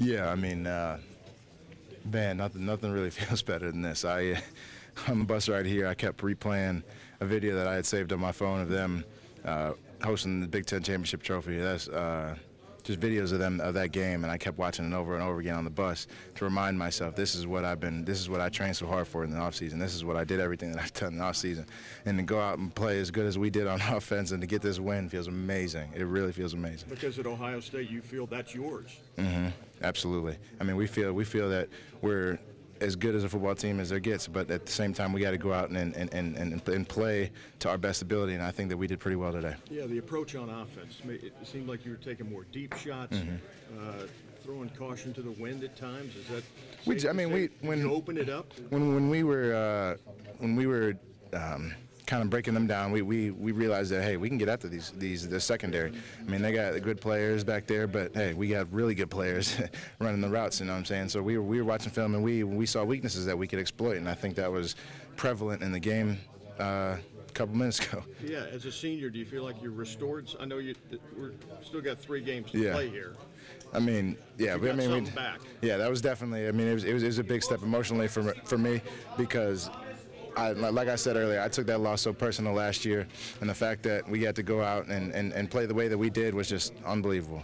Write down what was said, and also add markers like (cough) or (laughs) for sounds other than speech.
Yeah, I mean, uh, man, nothing, nothing really (laughs) feels better than this. I, (laughs) on the bus ride here, I kept replaying a video that I had saved on my phone of them uh, hosting the Big Ten championship trophy. That's uh, just videos of them of that game, and I kept watching it over and over again on the bus to remind myself this is what I've been, this is what I trained so hard for in the off season. This is what I did everything that I've (laughs) done in the off season, and to go out and play as good as we did on offense and to get this win feels amazing. It really feels amazing. Because at Ohio State, you feel that's yours. Mm-hmm. Absolutely. I mean, we feel we feel that we're as good as a football team as there gets, but at the same time, we got to go out and, and, and, and, and play to our best ability, and I think that we did pretty well today. Yeah, the approach on offense, it seemed like you were taking more deep shots, mm-hmm. uh, throwing caution to the wind at times. Is that? We, I mean, we when you open it up when when we were uh, when we were. Um, kind of breaking them down, we, we, we realized that hey, we can get after these these the secondary. I mean, they got good players back there, but hey, we got really good players (laughs) running the routes. You know what I'm saying? So we were we were watching film and we we saw weaknesses that we could exploit, and I think that was prevalent in the game. Uh, a couple minutes ago. (laughs) Yeah, as a senior, do you feel like you're restored? I know you we're still got three games to yeah. play here. I mean, yeah, you I mean, we, back. yeah, that was definitely. I mean, it was, it was, it was a big step emotionally for for me because I, like I said earlier, I took that loss so personal last year, and the fact that we had to go out and, and, and play the way that we did was just unbelievable.